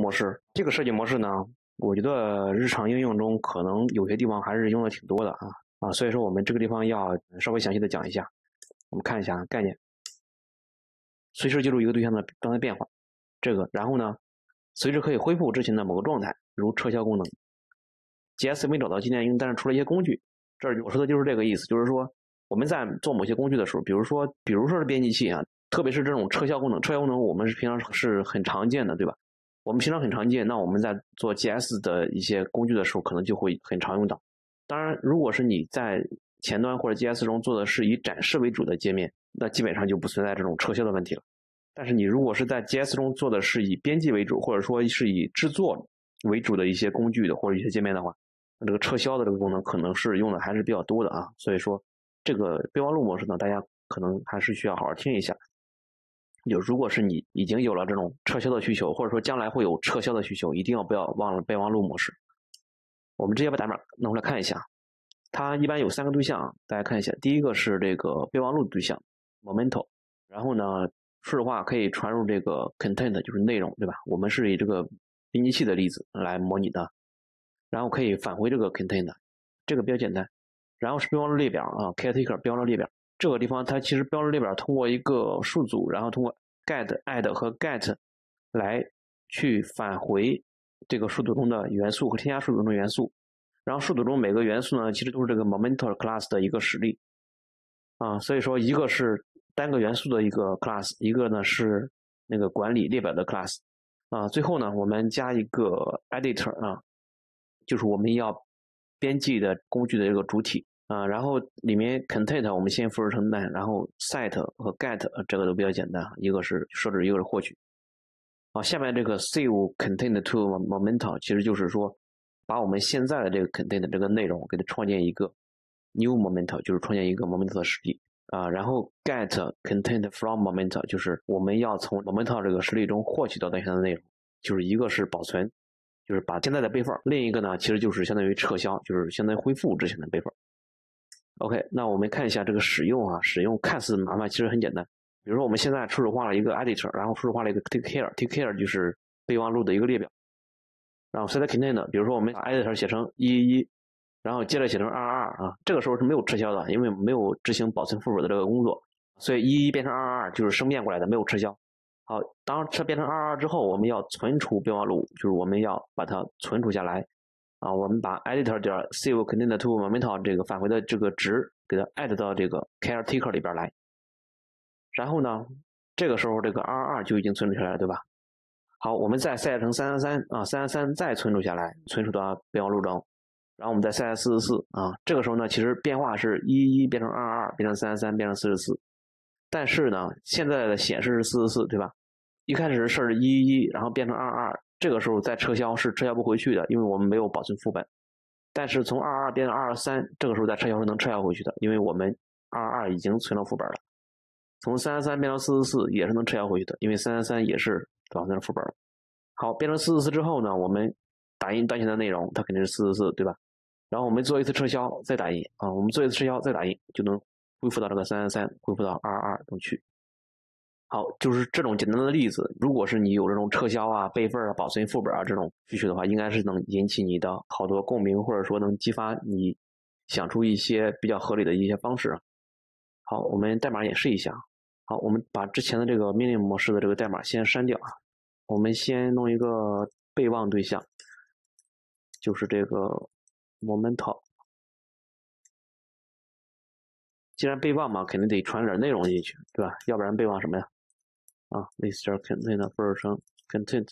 模式这个设计模式呢，我觉得日常应用中可能有些地方还是用的挺多的啊啊，所以说我们这个地方要稍微详细的讲一下。我们看一下概念，随时记录一个对象的状态变化，这个，然后呢，随时可以恢复之前的某个状态，如撤销功能。GS 没找到纪念应用，但是出了一些工具。这儿我说的就是这个意思，就是说我们在做某些工具的时候，比如说，比如说是编辑器啊，特别是这种撤销功能，撤销功能我们是平常是很常见的，对吧？我们平常很常见，那我们在做 GS 的一些工具的时候，可能就会很常用到。当然，如果是你在前端或者 GS 中做的是以展示为主的界面，那基本上就不存在这种撤销的问题了。但是你如果是在 GS 中做的是以编辑为主，或者说是以制作为主的一些工具的或者一些界面的话，这个撤销的这个功能可能是用的还是比较多的啊，所以说这个备忘录模式呢，大家可能还是需要好好听一下。就如果是你已经有了这种撤销的需求，或者说将来会有撤销的需求，一定要不要忘了备忘录模式。我们直接把代码弄出来看一下，它一般有三个对象，大家看一下，第一个是这个备忘录对象 momento，然后呢，说实话可以传入这个 content，就是内容，对吧？我们是以这个编辑器的例子来模拟的。然后可以返回这个 content，这个比较简单。然后是备忘录列表啊，caretaker 备忘录列表。这个地方它其实备忘录列表通过一个数组，然后通过 get、add 和 get 来去返回这个数组中的元素和添加数组中的元素。然后数组中每个元素呢，其实都是这个 momento class 的一个实例啊。所以说一个是单个元素的一个 class，一个呢是那个管理列表的 class 啊。最后呢，我们加一个 editor 啊。就是我们要编辑的工具的这个主体啊，然后里面 content 我们先复制成单，然后 set 和 get 这个都比较简单，一个是设置，一个是获取。好，下面这个 save content to momento 其实就是说把我们现在的这个 content 这个内容给它创建一个 new moment 就是创建一个 moment 的实例啊，然后 get content from moment 就是我们要从 moment 这个实例中获取到当前的内容，就是一个是保存。就是把现在的备份，另一个呢，其实就是相当于撤销，就是相当于恢复之前的备份。OK，那我们看一下这个使用啊，使用看似麻烦，其实很简单。比如说我们现在初始化了一个 editor，然后初始化了一个 take care，take care 就是备忘录的一个列表。然后 set content，比如说我们把 editor 写成一一一，然后接着写成二二二啊，这个时候是没有撤销的，因为没有执行保存副本的这个工作，所以一一变成二二二就是生变过来的，没有撤销。好，当这变成二二之后，我们要存储备忘录，就是我们要把它存储下来。啊，我们把 editor 点 save content to momento 这个返回的这个值给它 add 到这个 caretaker 里边来。然后呢，这个时候这个二二就已经存储下来了，对吧？好，我们再 set 成三三三啊，三三三再存储下来，存储到备忘录中。然后我们再 set 四四四啊，这个时候呢，其实变化是一一变成二二二，变成三三，变成四十四。但是呢，现在的显示是四四四，对吧？一开始设置一一一，然后变成二二，这个时候再撤销是撤销不回去的，因为我们没有保存副本。但是从二二变成二二三，这个时候再撤销是能撤销回去的，因为我们二二已经存了副本了。从三三三变成四四四也是能撤销回去的，因为三三三也是保存了副本了。好，变成四四四之后呢，我们打印当前的内容，它肯定是四四四，对吧？然后我们做一次撤销，再打印啊，我们做一次撤销再打印，就能恢复到这个三三三，恢复到二二二中去。好，就是这种简单的例子。如果是你有这种撤销啊、备份啊、保存副本啊这种需求的话，应该是能引起你的好多共鸣，或者说能激发你想出一些比较合理的一些方式。好，我们代码演示一下。好，我们把之前的这个命令模式的这个代码先删掉啊。我们先弄一个备忘对象，就是这个 momento。既然备忘嘛，肯定得传点内容进去，对吧？要不然备忘什么呀？啊，list content 复制成 content。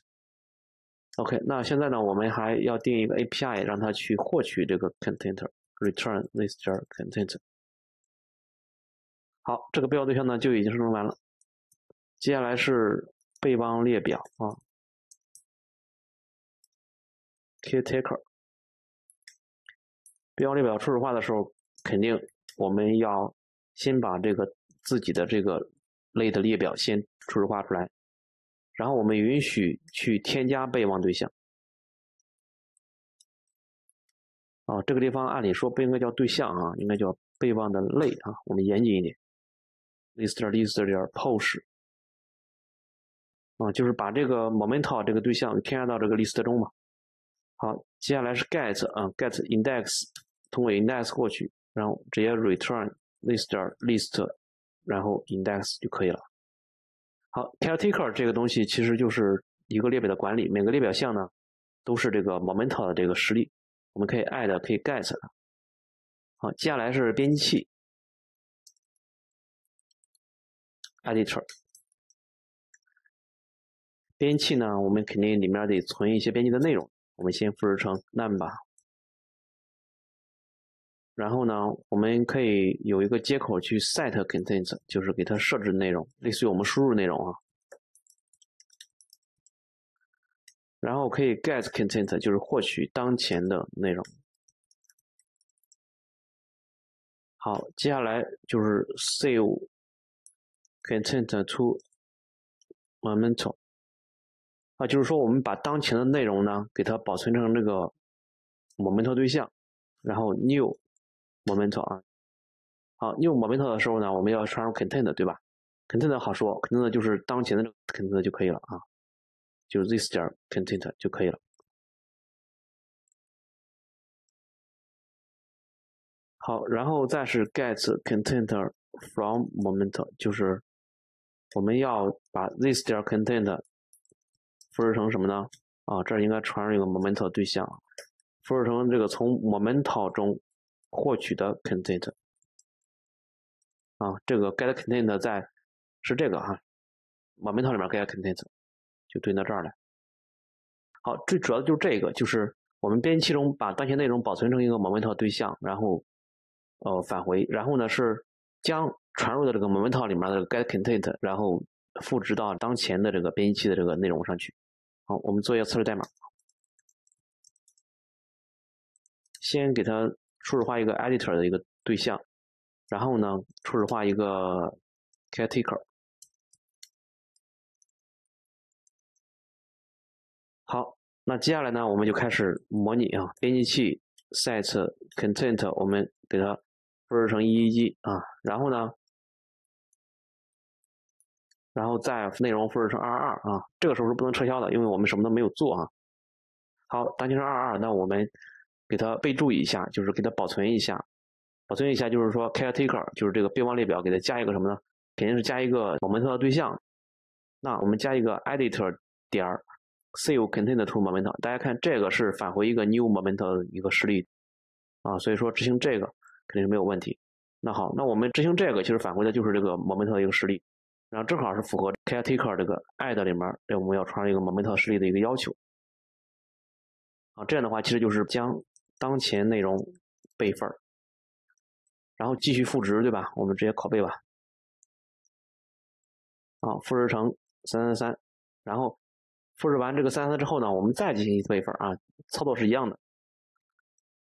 OK，那现在呢，我们还要定一个 API，让它去获取这个 content，return list content。好，这个标对象呢就已经生成完了。接下来是备忘列表啊，caretaker。备忘列表初始化的时候，肯定我们要先把这个自己的这个类的列表先初始化出来，然后我们允许去添加备忘对象。啊，这个地方按理说不应该叫对象啊，应该叫备忘的类啊。我们严谨一点，list list 点 post 啊，就是把这个 moment 这个对象添加到这个 list 中嘛。好，接下来是 get 啊，get index，通过 index 获取，然后直接 return list list，然后 index 就可以了。好，caretaker 这个东西其实就是一个列表的管理，每个列表项呢都是这个 momental 的这个实例，我们可以 add 可以 get。好，接下来是编辑器，editor。编辑器呢，我们肯定里面得存一些编辑的内容。我们先复制成 num 吧。然后呢，我们可以有一个接口去 set content，就是给它设置内容，类似于我们输入内容啊。然后可以 get content，就是获取当前的内容。好，接下来就是 save content to momentum。啊，就是说我们把当前的内容呢，给它保存成这个 momental 对象，然后 new momental 啊，好用 momental 的时候呢，我们要传入 content 对吧？content 好说，content 就是当前的这个 content 就可以了啊，就是 this 点 content 就可以了。好，然后再是 get content from moment，就是我们要把 this 点 content 复制成什么呢？啊，这应该传入一个 moment 对象，复制成这个从 moment 中获取的 content。啊，这个 get content 在是这个哈，momental 里面 get content 就对应到这儿来。好，最主要的就是这个，就是我们编辑器中把当前内容保存成一个 momental 对象，然后呃返回，然后呢是将传入的这个 momental 里面的 get content，然后复制到当前的这个编辑器的这个内容上去。好，我们做一下测试代码。先给它初始化一个 editor 的一个对象，然后呢，初始化一个 caretaker。好，那接下来呢，我们就开始模拟啊，编辑器 set content，我们给它复制成一一一啊，然后呢。然后再内容复制成二二二啊，这个时候是不能撤销的，因为我们什么都没有做啊。好，当前是二二，那我们给它备注一下，就是给它保存一下，保存一下就是说 caretaker 就是这个备忘列表，给它加一个什么呢？肯定是加一个我们特的对象。那我们加一个 editor 点 save content to momentum，大家看这个是返回一个 new momentum 的一个实例啊，所以说执行这个肯定是没有问题。那好，那我们执行这个其实返回的就是这个 momentum 的一个实例。然后正好是符合 caretaker 这个 add 里面，这我们要传一个 momental 实例的一个要求。啊，这样的话其实就是将当前内容备份然后继续赋值，对吧？我们直接拷贝吧。啊，复制成三三三，然后复制完这个三三三之后呢，我们再进行一次备份啊，操作是一样的。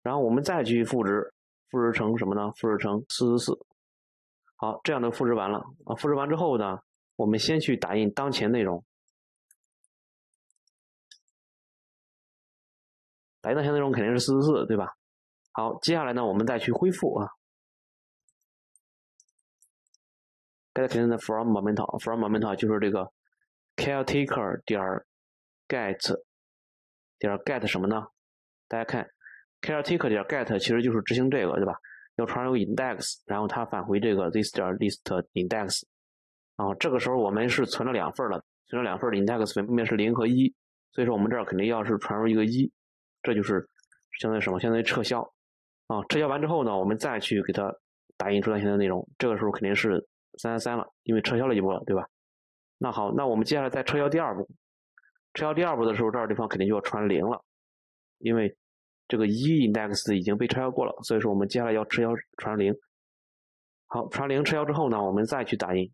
然后我们再继续赋值，复制成什么呢？复制成四四四。好，这样的复制完了啊，复制完之后呢，我们先去打印当前内容，打印当前内容肯定是四四四，对吧？好，接下来呢，我们再去恢复啊，get content from momentum，from momentum 就是这个 caretaker 点 get 点 get 什么呢？大家看 caretaker 点 get 其实就是执行这个，对吧？要传入 index，然后它返回这个 this 点 list index，啊这个时候我们是存了两份了，存了两份的 index 分别是零和一，所以说我们这儿肯定要是传入一个一，这就是相当于什么？相当于撤销啊！撤销完之后呢，我们再去给它打印出当前的内容，这个时候肯定是三三三了，因为撤销了一步了，对吧？那好，那我们接下来再撤销第二步，撤销第二步的时候，这儿地方肯定就要传零了，因为。这个一 index 已经被撤销过了，所以说我们接下来要撤销传零。好，传零撤销之后呢，我们再去打印，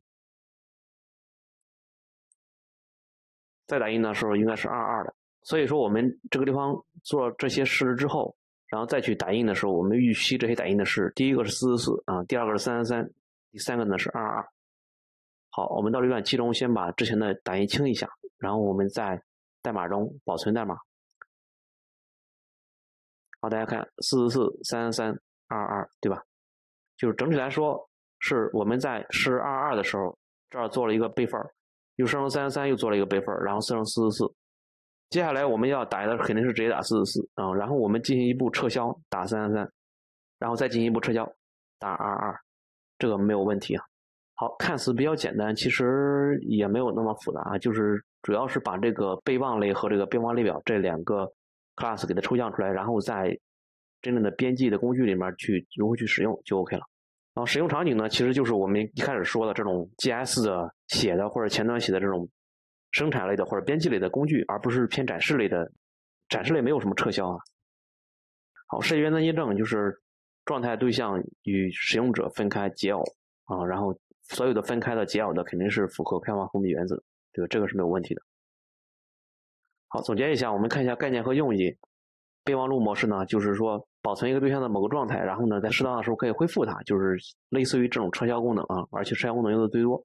再打印的时候应该是二二的。所以说我们这个地方做这些事之后，然后再去打印的时候，我们预期这些打印的是第一个是四四四啊，第二个是三三三，第三个呢是二二二。好，我们到浏览器中先把之前的打印清一下，然后我们在代码中保存代码。好，大家看四四四三三二二，对吧？就是整体来说，是我们在试二二的时候，这儿做了一个备份又生成三三三，又做了一个备份，然后生成四四四。接下来我们要打的肯定是直接打四四四啊，然后我们进行一步撤销，打三三三，然后再进一步撤销，打二二，这个没有问题啊。好，看似比较简单，其实也没有那么复杂，就是主要是把这个备忘类和这个备忘列表这两个 class 给它抽象出来，然后在真正的编辑的工具里面去如何去使用就 OK 了。然后使用场景呢，其实就是我们一开始说的这种 GS 的写的或者前端写的这种生产类的或者编辑类的工具，而不是偏展示类的。展示类没有什么撤销啊。好，设计原则验证就是状态对象与使用者分开解耦啊，然后。所有的分开的解耦的肯定是符合开放封闭原则，对吧？这个是没有问题的。好，总结一下，我们看一下概念和用意。备忘录模式呢，就是说保存一个对象的某个状态，然后呢，在适当的时候可以恢复它，就是类似于这种撤销功能啊，而且撤销功能用的最多。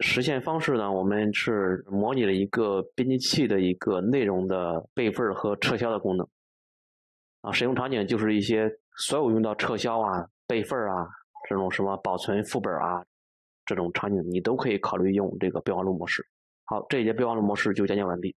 实现方式呢，我们是模拟了一个编辑器的一个内容的备份和撤销的功能。啊，使用场景就是一些所有用到撤销啊、备份啊。这种什么保存副本啊，这种场景你都可以考虑用这个备忘录模式。好，这一节备忘录模式就讲解完毕。